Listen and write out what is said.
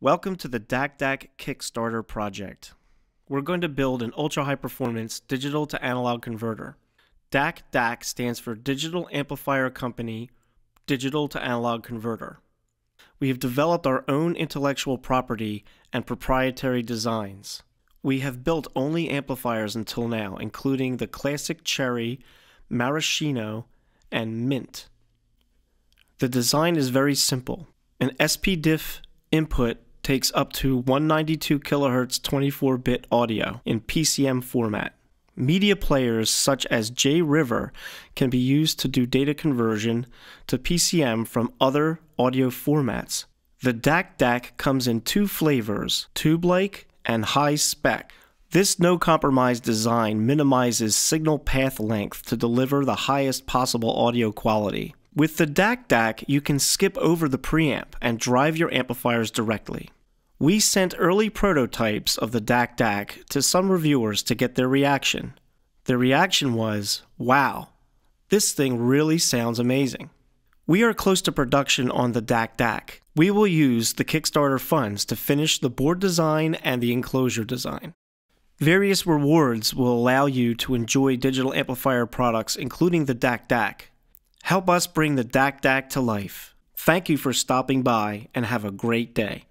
Welcome to the DAC DAC Kickstarter project. We're going to build an ultra high performance digital to analog converter. DAC DAC stands for Digital Amplifier Company Digital to Analog Converter. We have developed our own intellectual property and proprietary designs. We have built only amplifiers until now, including the Classic Cherry, Maraschino, and Mint. The design is very simple. An SPDIF input takes up to 192 kHz 24 bit audio in PCM format. Media players such as JRiver can be used to do data conversion to PCM from other audio formats. The DAC DAC comes in two flavors, tube-like and high spec. This no compromise design minimizes signal path length to deliver the highest possible audio quality. With the DAC DAC, you can skip over the preamp and drive your amplifiers directly. We sent early prototypes of the DAC DAC to some reviewers to get their reaction. Their reaction was, wow, this thing really sounds amazing. We are close to production on the DAC DAC. We will use the Kickstarter funds to finish the board design and the enclosure design. Various rewards will allow you to enjoy digital amplifier products, including the DAC DAC. Help us bring the DAC DAC to life. Thank you for stopping by and have a great day.